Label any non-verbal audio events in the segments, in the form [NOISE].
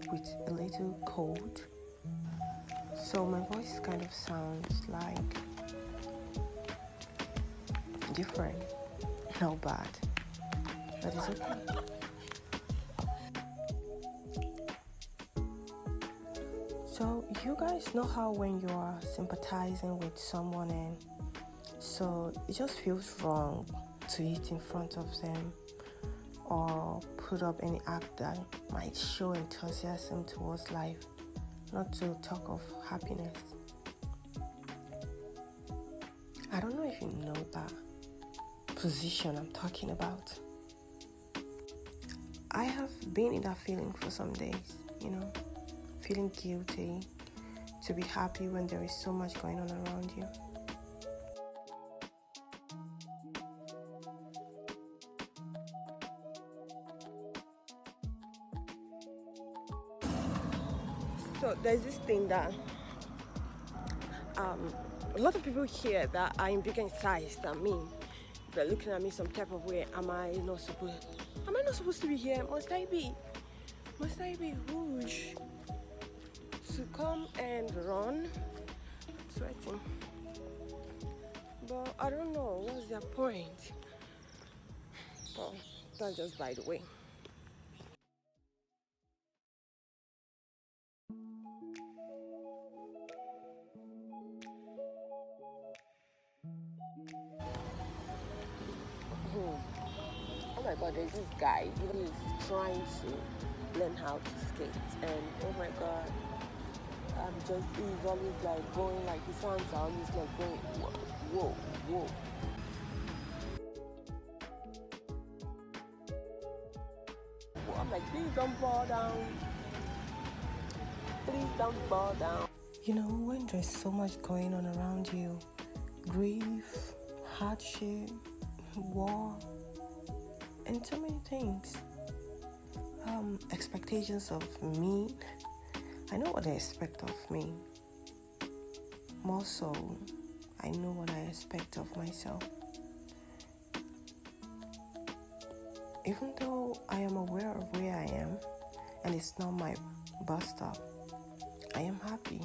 up with a little cold, so my voice kind of sounds like different, [LAUGHS] not bad, but it's okay. So, you guys know how when you are sympathizing with someone and so it just feels wrong to eat in front of them or put up any act that might show enthusiasm towards life, not to talk of happiness. I don't know if you know that position I'm talking about. I have been in that feeling for some days, you know, feeling guilty to be happy when there is so much going on around you. So there's this thing that um, a lot of people here that are in bigger size than me, they're looking at me some type of way. Am I not supposed? Am I not supposed to be here? Must I be? Must I be huge to come and run? I'm sweating, but I don't know what's their point. But that's just by the way. My god, there's this guy. He's trying to learn how to skate, and oh my god, I'm just he's always like going like his hands are always like going whoa, whoa, whoa. I'm like, please don't fall down. Please don't fall down. You know, when there's so much going on around you, grief, hardship, war, and so many things. Um, expectations of me. I know what they expect of me. More so, I know what I expect of myself. Even though I am aware of where I am and it's not my bus stop, I am happy,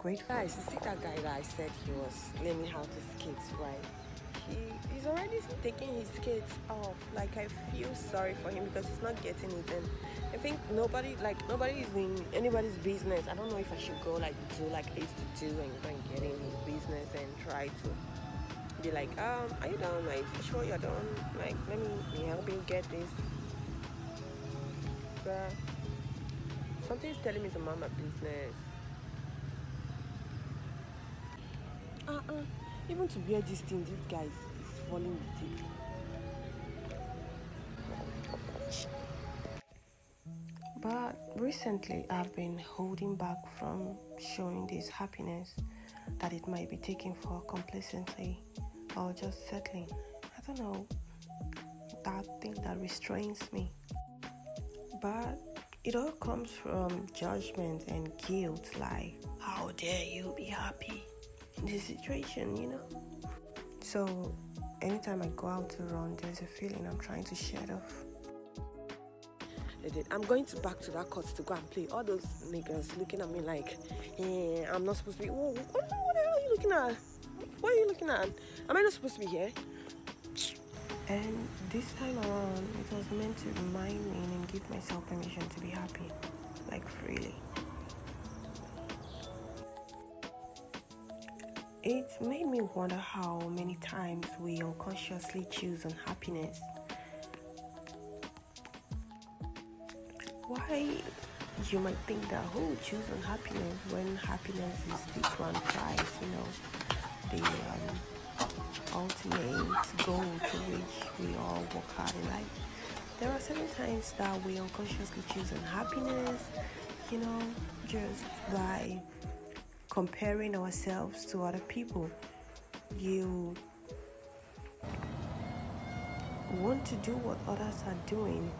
grateful. Guys, you see that guy that I said he was learning how to skate, right? He, he's already taking his skates off. Like I feel sorry for him because he's not getting it, and I think nobody, like nobody is in anybody's business. I don't know if I should go like do like I used to do and go and get in his business and try to be like, um, are you done? Like, sure you're done? Like, let me help you get this. But something's telling me to mind my business. Uh-uh. Even to wear this thing, this guy is, is falling sick. But recently, I've been holding back from showing this happiness that it might be taken for complacency or just settling. I don't know, that thing that restrains me. But it all comes from judgment and guilt like, how dare you be happy? This situation, you know. So anytime I go out to run, there's a feeling I'm trying to shed off. I'm going to back to that court to go and play. All those niggas looking at me like, eh, I'm not supposed to be. Oh, what, what the hell are you looking at? What are you looking at? Am I not supposed to be here? And this time around, it was meant to remind me and give myself permission to be happy, like freely. It made me wonder how many times we unconsciously choose unhappiness. Why you might think that who oh, choose unhappiness when happiness is the grand prize, you know, the um, ultimate goal to which we all work hard in life. There are certain times that we unconsciously choose unhappiness, you know, just by comparing ourselves to other people. You want to do what others are doing.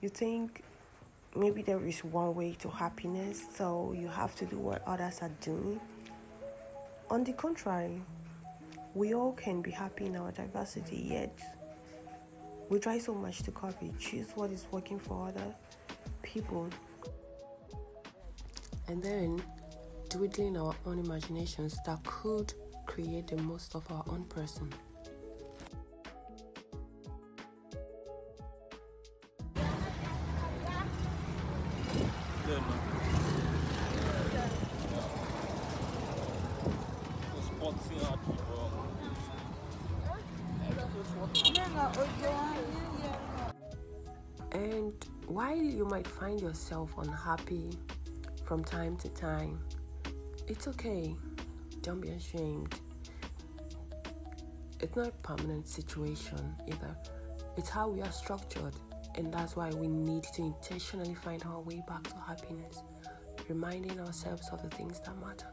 You think maybe there is one way to happiness, so you have to do what others are doing. On the contrary, we all can be happy in our diversity, yet we try so much to copy, choose what is working for other people and then dwindling our own imaginations that could create the most of our own person. And while you might find yourself unhappy from time to time, it's okay. Don't be ashamed. It's not a permanent situation either. It's how we are structured, and that's why we need to intentionally find our way back to happiness, reminding ourselves of the things that matter.